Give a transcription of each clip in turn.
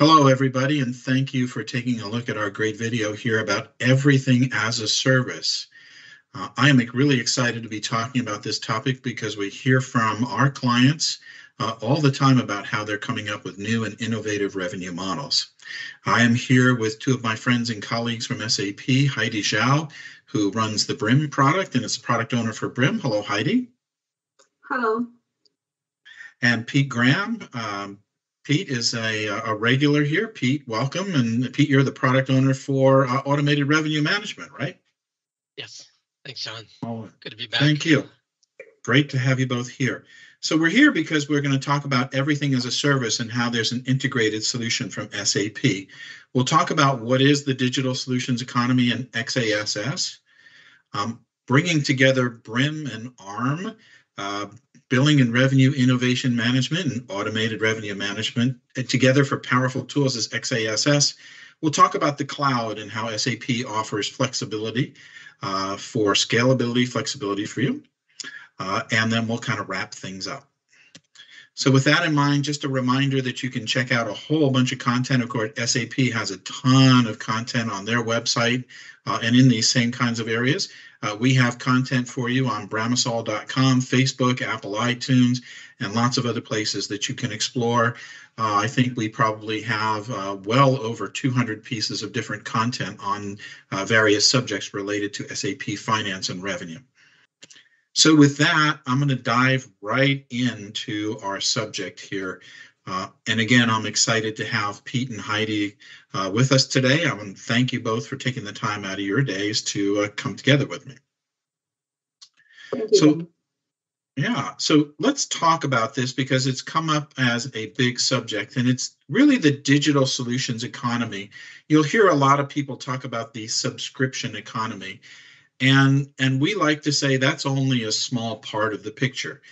Hello, everybody, and thank you for taking a look at our great video here about everything as a service. Uh, I am really excited to be talking about this topic because we hear from our clients uh, all the time about how they're coming up with new and innovative revenue models. I am here with two of my friends and colleagues from SAP, Heidi Zhao, who runs the Brim product and is a product owner for Brim. Hello, Heidi. Hello. And Pete Graham, um, Pete is a, a regular here. Pete, welcome. And Pete, you're the product owner for uh, automated revenue management, right? Yes. Thanks, John. Oh, Good to be back. thank you. Great to have you both here. So we're here because we're going to talk about everything as a service and how there's an integrated solution from SAP. We'll talk about what is the digital solutions economy and XaaS, um, bringing together BRIM and ARM, uh, billing and revenue innovation management and automated revenue management and together for powerful tools as XaaS. We'll talk about the cloud and how SAP offers flexibility uh, for scalability, flexibility for you. Uh, and then we'll kind of wrap things up. So with that in mind, just a reminder that you can check out a whole bunch of content. Of course, SAP has a ton of content on their website uh, and in these same kinds of areas. Uh, we have content for you on bramasol.com, Facebook, Apple iTunes, and lots of other places that you can explore. Uh, I think we probably have uh, well over 200 pieces of different content on uh, various subjects related to SAP finance and revenue. So with that, I'm going to dive right into our subject here. Uh, and again, I'm excited to have Pete and Heidi uh, with us today. I want to thank you both for taking the time out of your days to uh, come together with me. So, yeah, so let's talk about this because it's come up as a big subject and it's really the digital solutions economy. You'll hear a lot of people talk about the subscription economy. And, and we like to say that's only a small part of the picture.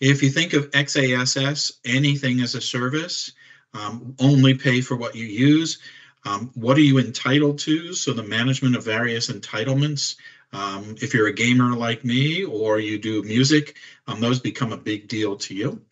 If you think of XaaS, anything as a service, um, only pay for what you use. Um, what are you entitled to? So the management of various entitlements. Um, if you're a gamer like me or you do music, um, those become a big deal to you.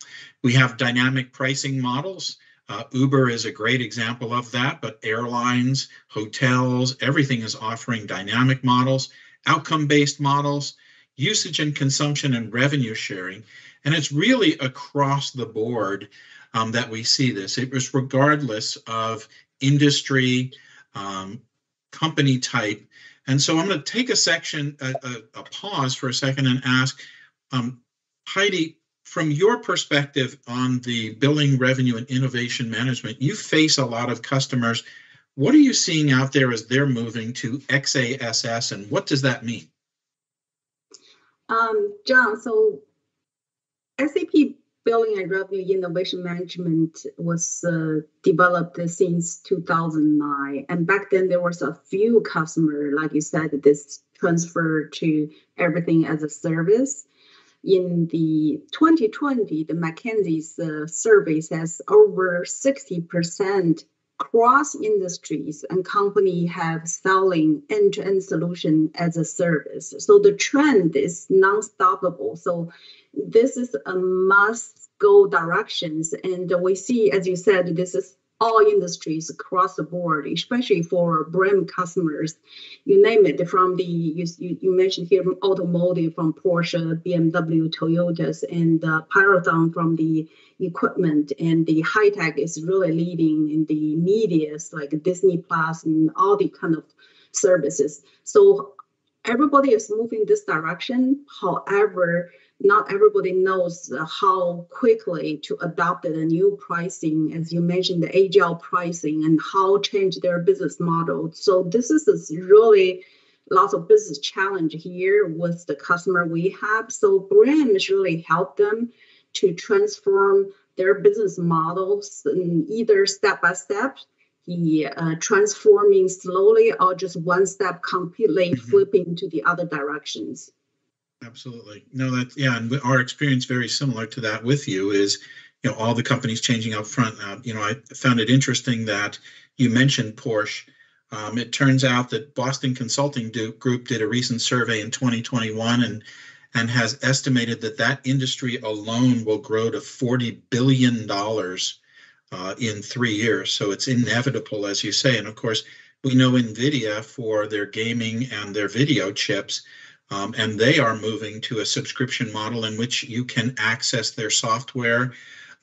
We have dynamic pricing models. Uh, Uber is a great example of that, but airlines, hotels, everything is offering dynamic models, outcome-based models, usage and consumption and revenue sharing. And it's really across the board um, that we see this. It was regardless of industry, um, company type. And so I'm going to take a section, a, a, a, pause for a second and ask um, Heidi, from your perspective on the billing, revenue, and innovation management, you face a lot of customers. What are you seeing out there as they're moving to XaaS, and what does that mean? Um, John, so SAP Billing and Revenue Innovation Management was uh, developed since 2009. And back then, there was a few customers, like you said, this transfer to everything as a service. In the 2020, the McKinsey's uh, survey says over 60% cross industries and company have selling end-to-end solution as a service. So the trend is non-stoppable. So this is a must go directions. And we see, as you said, this is all industries across the board, especially for brand customers. You name it, from the you, you mentioned here from automotive, from Porsche, BMW, Toyotas, and uh, Pyrothon from the equipment, and the high tech is really leading in the media's like Disney Plus and all the kind of services. So everybody is moving this direction. However, not everybody knows how quickly to adopt the new pricing, as you mentioned, the agile pricing and how change their business model. So this is really lots of business challenge here with the customer we have. So brands really help them to transform their business models either step by step the uh, transforming slowly or just one step completely mm-hmm. flipping to the other directions Absolutely. No, that yeah, and our experience very similar to that with you is, you know, all the companies changing up front. Uh, you know, I found it interesting that you mentioned Porsche. Um, it turns out that Boston Consulting Group did a recent survey in 2021 and and has estimated that that industry alone will grow to 40 billion dollars uh, in three years. So it's inevitable, as you say. And of course, we know NVIDIA for their gaming and their video chips, um, and they are moving to a subscription model in which you can access their software.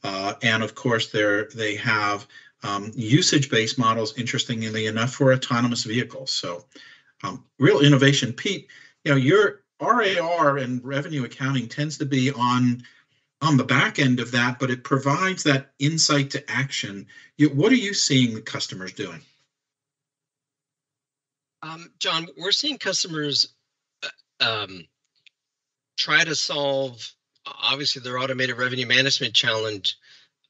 Uh, and of course, they have um, usage-based models, interestingly enough, for autonomous vehicles. So um, real innovation. Pete, you know, your RAR and revenue accounting tends to be on on the back end of that, but it provides that insight to action. You, what are you seeing the customers doing? Um, John, we're seeing customers um, try to solve obviously their automated revenue management challenge,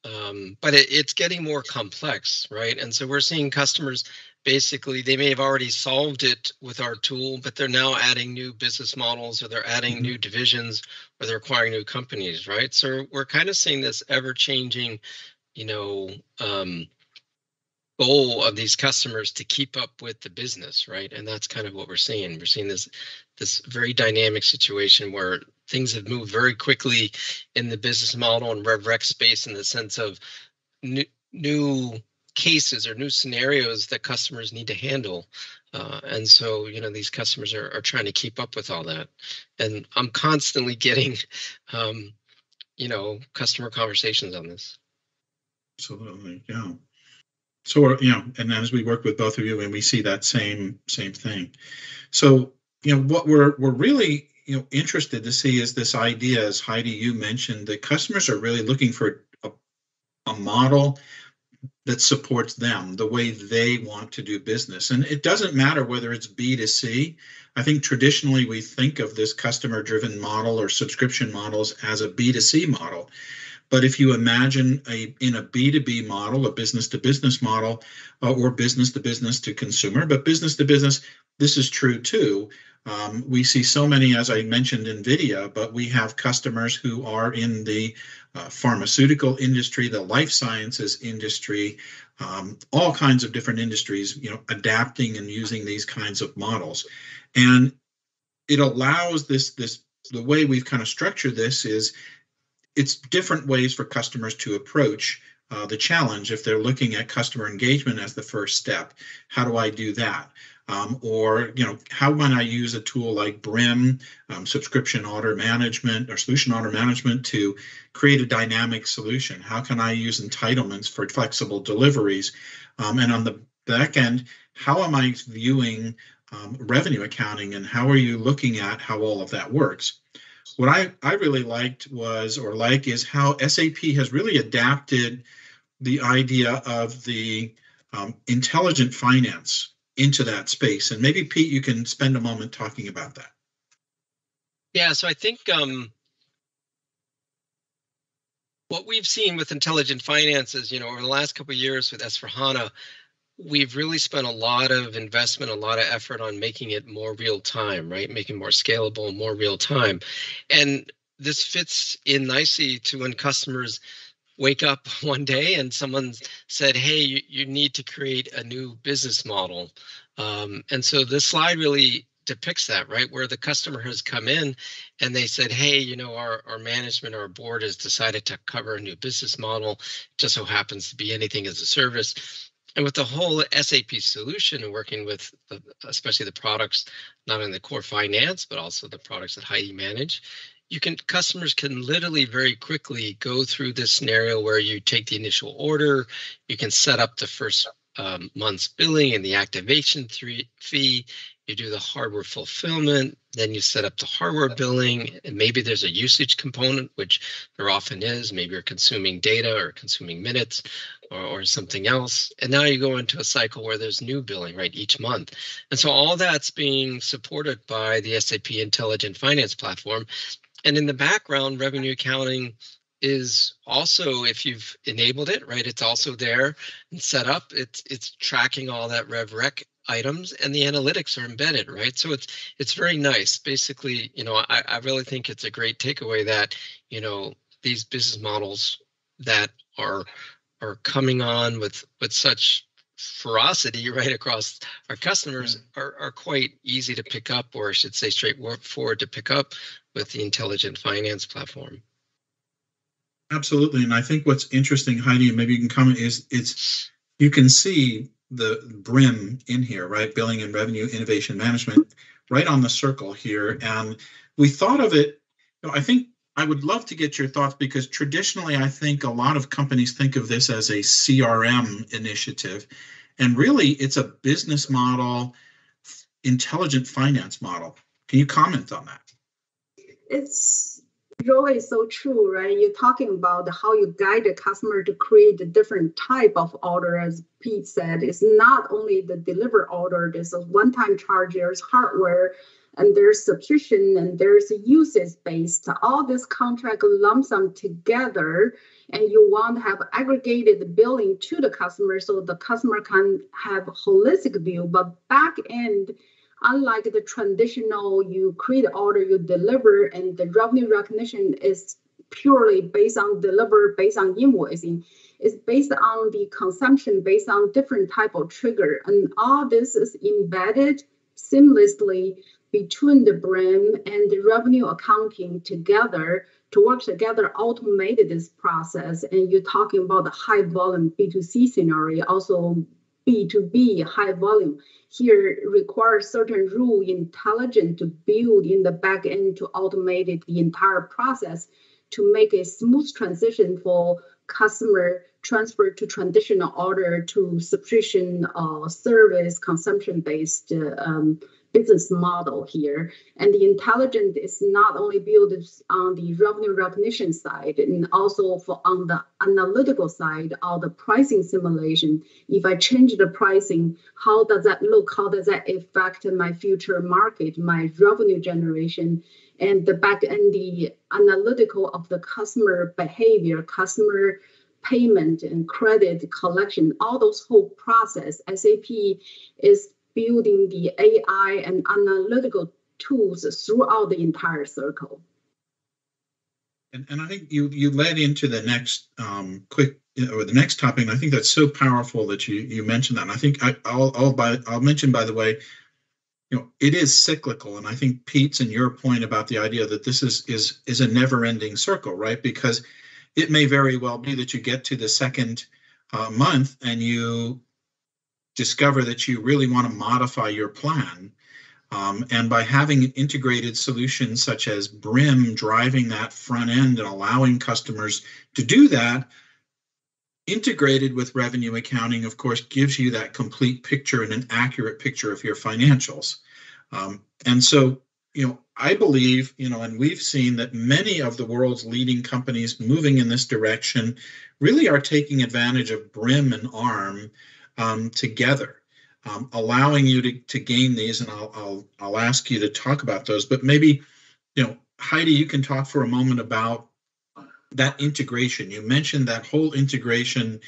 um, but it, it's getting more complex, right? And so we're seeing customers basically they may have already solved it with our tool, but they're now adding new business models or they're adding mm-hmm. new divisions or they're acquiring new companies, right? So we're kind of seeing this ever changing, you know, um, goal of these customers to keep up with the business, right? And that's kind of what we're seeing. We're seeing this this very dynamic situation where things have moved very quickly in the business model and rev rec space in the sense of new new cases or new scenarios that customers need to handle. Uh, and so, you know, these customers are, are trying to keep up with all that. And I'm constantly getting, um, you know, customer conversations on this. Absolutely. Yeah. So, you know, and as we work with both of you and we see that same, same thing. So, you know, what we're, we're really, you know, interested to see is this idea, as Heidi, you mentioned, that customers are really looking for a, a model that supports them the way they want to do business. And it doesn't matter whether it's B2C. I think traditionally we think of this customer driven model or subscription models as a B2C model. But if you imagine a in a B2B model, a business to business model, uh, or business to business to consumer, but business to business, this is true too. Um, we see so many, as I mentioned, NVIDIA, but we have customers who are in the uh, pharmaceutical industry, the life sciences industry, um, all kinds of different industries, you know, adapting and using these kinds of models. And it allows this, this, the way we've kind of structured this is it's different ways for customers to approach uh, the challenge if they're looking at customer engagement as the first step. How do I do that? Um, or you know how might I use a tool like Brim, um, subscription order management or solution order management to create a dynamic solution? How can I use entitlements for flexible deliveries? Um, and on the back end, how am I viewing um, revenue accounting and how are you looking at how all of that works? What I, I really liked was or like is how SAP has really adapted the idea of the um, intelligent finance into that space. And maybe Pete, you can spend a moment talking about that. Yeah, so I think um, what we've seen with intelligent finances, you know, over the last couple of years with S/4HANA, we've really spent a lot of investment, a lot of effort on making it more real time, right? Making more scalable, more real time. And this fits in nicely to when customers wake up one day and someone said, hey, you, you need to create a new business model. Um, and so this slide really depicts that, right? Where the customer has come in and they said, hey, you know, our, our management, our board has decided to cover a new business model. just so happens to be anything as a service. And with the whole SAP solution and working with the, especially the products, not only the core finance, but also the products that Heidi manage, you can customers can literally very quickly go through this scenario where you take the initial order, you can set up the first um, month's billing and the activation three, fee. You do the hardware fulfillment, then you set up the hardware billing, and maybe there's a usage component, which there often is. Maybe you're consuming data or consuming minutes or, or something else. And now you go into a cycle where there's new billing, right, each month. And so all that's being supported by the SAP Intelligent Finance Platform. And in the background, revenue accounting is also if you've enabled it right it's also there and set up it's it's tracking all that rev rec items and the analytics are embedded right? So it's it's very nice. Basically you know i, I really think it's a great takeaway that you know these business models that are are coming on with with such ferocity right across our customers mm-hmm. are, are quite easy to pick up or i should say straightforward to pick up with the intelligent finance platform. Absolutely, and I think what's interesting, Heidi, and maybe you can comment, is it's you can see the BRIM in here, right? Billing and Revenue Innovation Management, right on the circle here, and we thought of it. You know, I think I would love to get your thoughts because traditionally, I think a lot of companies think of this as a CRM initiative, and really, it's a business model, intelligent finance model. Can you comment on that? It's really so true, right? You're talking about how you guide the customer to create a different type of order, as Pete said. It's not only the deliver order, there's a one-time charge, there's hardware, and there's subscription, and there's usage based. All this contract lump sum together, and you want to have aggregated billing to the customer so the customer can have holistic view, but back end unlike the traditional you create order you deliver and the revenue recognition is purely based on deliver based on invoicing. It's based on the consumption based on different type of trigger. And all this is embedded seamlessly between the BRIM and the revenue accounting together to work together automated this process. And you're talking about the high volume b2c scenario also b2b high volume. Here requires certain rule intelligent to build in the back end to automate the entire process to make a smooth transition for customer transfer to traditional order to subscription uh, service consumption based uh, um, business model here. And the intelligence is not only built on the revenue recognition side and also for on the analytical side or the pricing simulation. If I change the pricing, how does that look? How does that affect my future market, my revenue generation? And the back end, the analytical of the customer behavior, customer payment and credit collection, all those whole process, SAP is building the AI and analytical tools throughout the entire circle. And, and I think you you led into the next um, quick or the next topic. And I think that's so powerful that you you mentioned that. And I think I, will I'll by I'll mention by the way, you know, it is cyclical. And I think Pete's and your point about the idea that this is is is a never ending circle, right? Because it may very well be that you get to the second uh, month and you discover that you really want to modify your plan. Um, and by having an integrated solution such as Brim driving that front end and allowing customers to do that, integrated with revenue accounting, of course, gives you that complete picture and an accurate picture of your financials. Um, and so, you know, I believe, you know, and we've seen that many of the world's leading companies moving in this direction really are taking advantage of Brim and ARM um, together, um, allowing you to, to gain these. And I'll, I'll, I'll ask you to talk about those, but maybe, you know, Heidi, you can talk for a moment about that integration. You mentioned that whole integration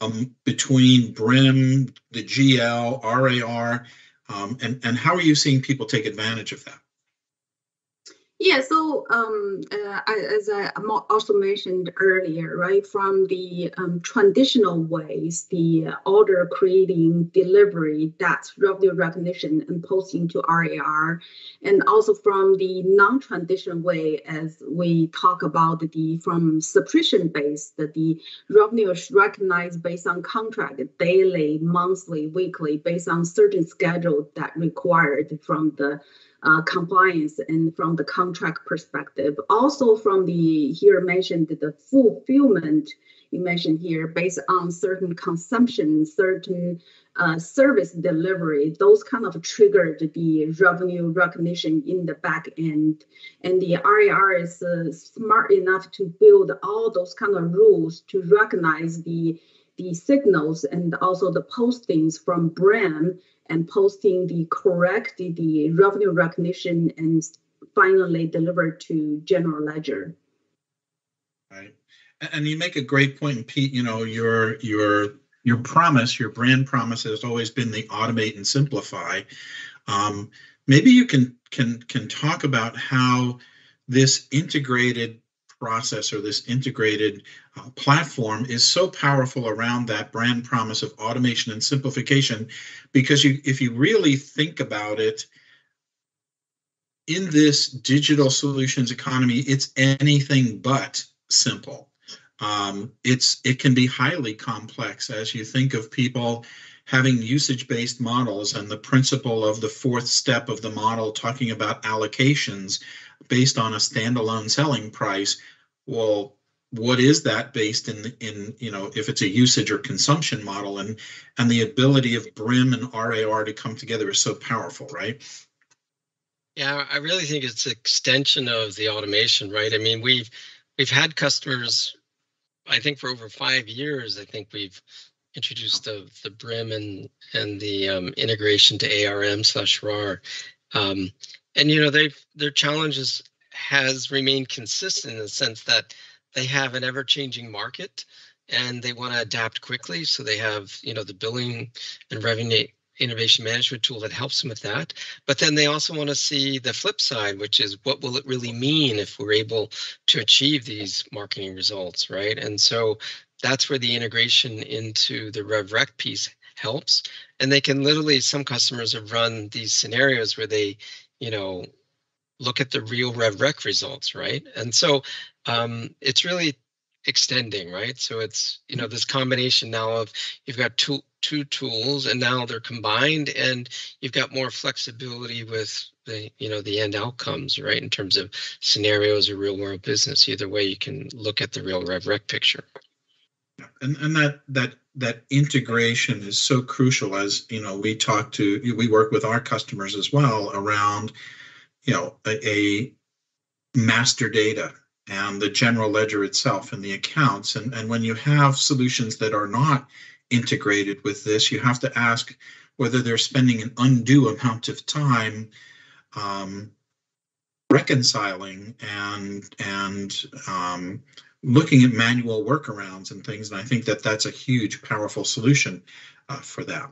um, between BRIM, the GL, RAR, um, and, and how are you seeing people take advantage of that? Yeah, so um, uh, as I also mentioned earlier, right, from the um, traditional ways, the order creating, delivery, that's revenue recognition and posting to RAR, and also from the non-traditional way, as we talk about the from subscription based, the revenue is recognized based on contract, daily, monthly, weekly, based on certain schedule that required from the uh, compliance and from the contract perspective. Also from the here mentioned the fulfillment you mentioned here based on certain consumption, certain uh, service delivery, those kind of triggered the revenue recognition in the back end. And the RAR is uh, smart enough to build all those kind of rules to recognize the the signals and also the postings from BRIM and posting the correct the revenue recognition and finally delivered to general ledger. Right. And you make a great point pete you know your your your promise your brand promise has always been the automate and simplify. Um, maybe you can can can talk about how this integrated process or this integrated uh, platform is so powerful around that brand promise of automation and simplification because you if you really think about it in this digital solutions economy it's anything but simple um, it's it can be highly complex as you think of people having usage-based models and the principle of the fourth step of the model talking about allocations based on a standalone selling price. Well, what is that based in in you know if it's a usage or consumption model? And and the ability of brim and rar to come together is so powerful right? Yeah i really think it's extension of the automation right? I mean we've we've had customers i think for over five years i think we've introduced the the brim and and the um, integration to arm slash rar um, and you know they've their challenges has remained consistent in the sense that they have an ever-changing market and they want to adapt quickly. So they have, you know, the billing and revenue innovation management tool that helps them with that. But then they also want to see the flip side, which is what will it really mean if we're able to achieve these marketing results, right? And so that's where the integration into the RevRec piece helps. And they can literally, some customers have run these scenarios where they, you know, look at the real RevRec results, right? And so um, it's really extending, right? So it's you know this combination now of you've got two two tools and now they're combined and you've got more flexibility with the you know the end outcomes, right? In terms of scenarios or real world business. Either way, you can look at the real RevRec picture. And and that that that integration is so crucial as you know we talk to we work with our customers as well around you know a, a master data and the general ledger itself and the accounts. And, and when you have solutions that are not integrated with this, you have to ask whether they're spending an undue amount of time um, reconciling and and um, looking at manual workarounds and things. And I think that that's a huge, powerful solution uh, for that.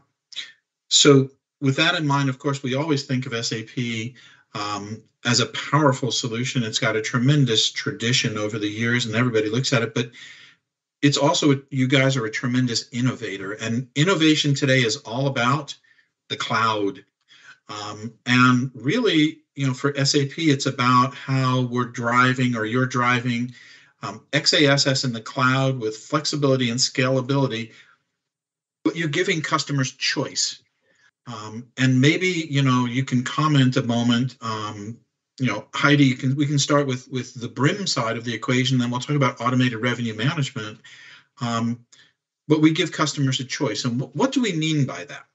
So with that in mind, of course, we always think of SAP um, as a powerful solution. It's got a tremendous tradition over the years, and everybody looks at it. But it's also you guys are a tremendous innovator, and innovation today is all about the cloud. Um, and really, you know, for SAP, it's about how we're driving or you're driving um, XaaS in the cloud with flexibility and scalability, but you're giving customers choice. Um, and maybe you know you can comment a moment. Um, you know, Heidi, you can we can start with with the Brim side of the equation. Then we'll talk about automated revenue management. Um, but we give customers a choice, and w- what do we mean by that?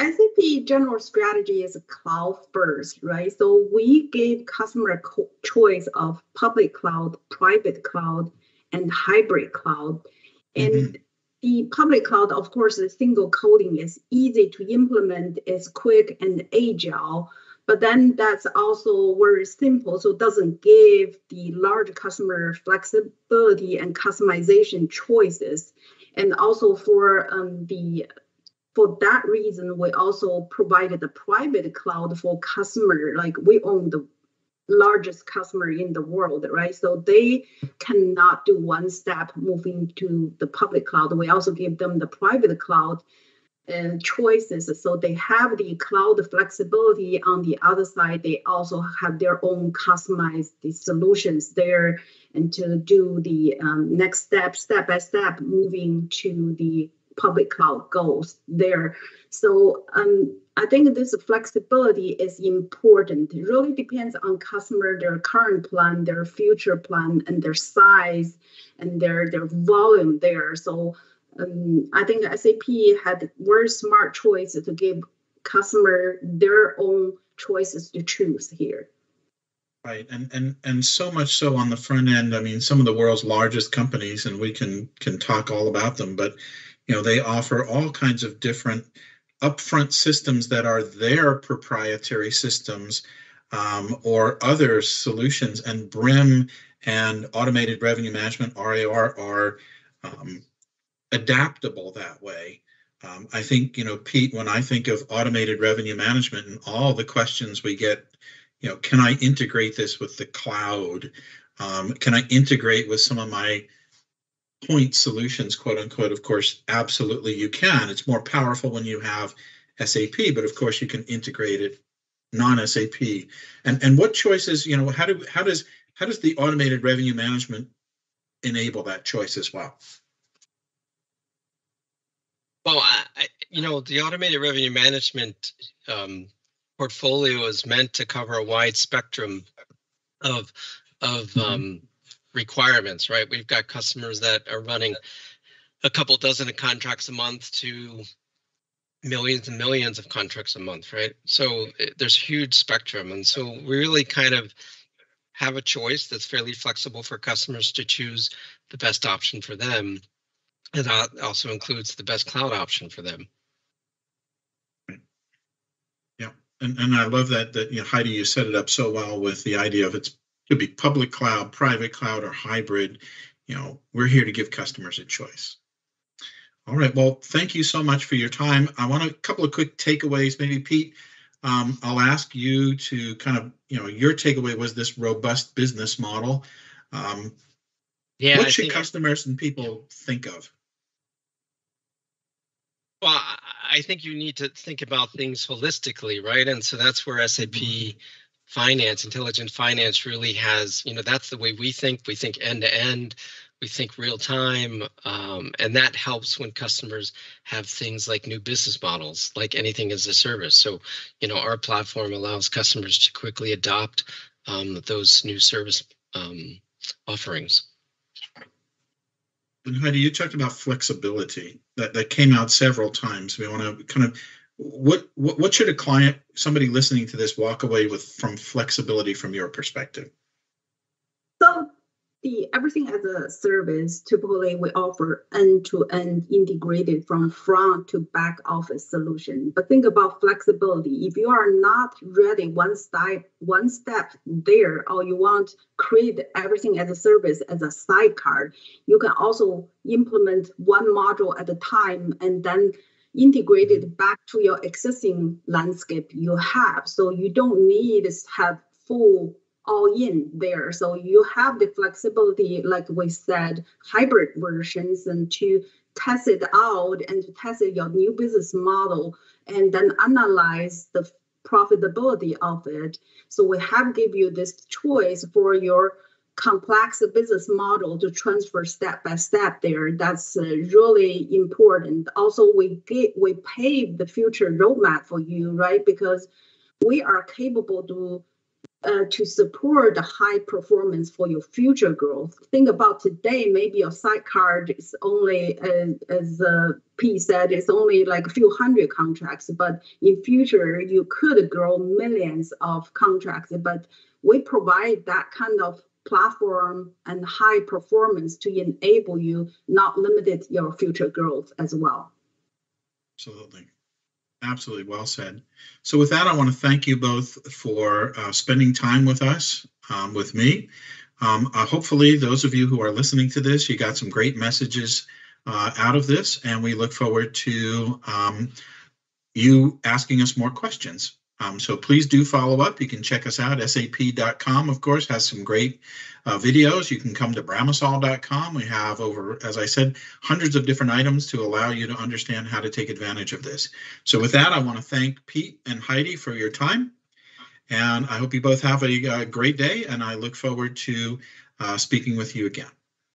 I think the general strategy is cloud first, right? So we give customer a co- choice of public cloud, private cloud, and hybrid cloud. And mm-hmm the public cloud, of course, the single coding is easy to implement, it's quick and agile, but then that's also very simple, so it doesn't give the large customer flexibility and customization choices. And also for um, the for that reason, we also provided the private cloud for customer, like we own the largest customer in the world, right? So they cannot do one step moving to the public cloud. We also give them the private cloud uh, choices. So they have the cloud flexibility. On the other side, they also have their own customized solutions there and to do the um, next step, step by step, moving to the public cloud goals there. So um, I think this flexibility is important. It really depends on customer, their current plan, their future plan, and their size and their their volume there. So um, I think SAP had very smart choice to give customer their own choices to choose here. Right, and and and so much so on the front end. I mean, some of the world's largest companies, and we can can talk all about them, but you know they offer all kinds of different upfront systems that are their proprietary systems um, or other solutions. And BRIM and automated revenue management, RAR, are um, adaptable that way. Um, I think, you know, Pete, when I think of automated revenue management and all the questions we get, you know, can I integrate this with the cloud? Um, can I integrate with some of my point solutions, quote unquote, of course, absolutely you can. It's more powerful when you have SAP, but of course you can integrate it non-SAP. And and what choices, you know, how do how does how does the automated revenue management enable that choice as well. Well, I, you know, the automated revenue management um, portfolio is meant to cover a wide spectrum of of Mhm. um, requirements, right? We've got customers that are running a couple dozen of contracts a month to millions and millions of contracts a month, right? So eh, there's huge spectrum, and so we really kind of have a choice that's fairly flexible for customers to choose the best option for them. And that also includes the best cloud option for them. Yeah, and, and I love that, that, you know, Heidi, you set it up so well with the idea of it's, could be public cloud, private cloud, or hybrid. You know, we're here to give customers a choice. All right, well, thank you so much for your time. I want a couple of quick takeaways. Maybe Pete, um, I'll ask you to kind of, you know, your takeaway was this robust business model. Um, Yeah, what I should customers and people think of? well, I- I think you need to think about things holistically, right? And so that's where SAP Finance, Intelligent Finance, really has, you know, that's the way we think. We think end to end. We think real time, um, and that helps when customers have things like new business models, like anything as a service. So, you know, our platform allows customers to quickly adopt um, those new service um, offerings. And Heidi, you talked about flexibility that, that came out several times. We want to kind of what, what what should a client, somebody listening to this, walk away with from flexibility from your perspective? So the everything as a service, typically we offer end-to-end integrated from front to back office solution. But think about flexibility. If you are not ready one step, one step there, or you want create everything as a service as a sidecar, you can also implement one module at a time and then integrate it back to your existing landscape you have. So you don't need to have full all in there. So you have the flexibility, like we said, hybrid versions and to test it out and to test your new business model and then analyze the profitability of it. So we have give you this choice for your complex business model to transfer step by step there. That's uh, really important. Also, we get we pave the future roadmap for you, right? Because we are capable to uh, to support the high performance for your future growth. Think about today, maybe your sidecar is only, uh, as uh, P said, it's only like a few hundred contracts, but in future you could grow millions of contracts. But we provide that kind of platform and high performance to enable you not limited your future growth as well. Absolutely. Absolutely. Well said. So, with that, I want to thank you both for uh, spending time with us, um, with me. Um, uh, hopefully, those of you who are listening to this, you got some great messages uh, out of this, and we look forward to um, you asking us more questions. Um, so please do follow up. You can check us out. SAP.com, of course, has some great uh, videos. You can come to bramasol.com. We have over, as I said, hundreds of different items to allow you to understand how to take advantage of this. So with that, I want to thank Pete and Heidi for your time. And I hope you both have a, a great day. And I look forward to uh, speaking with you again.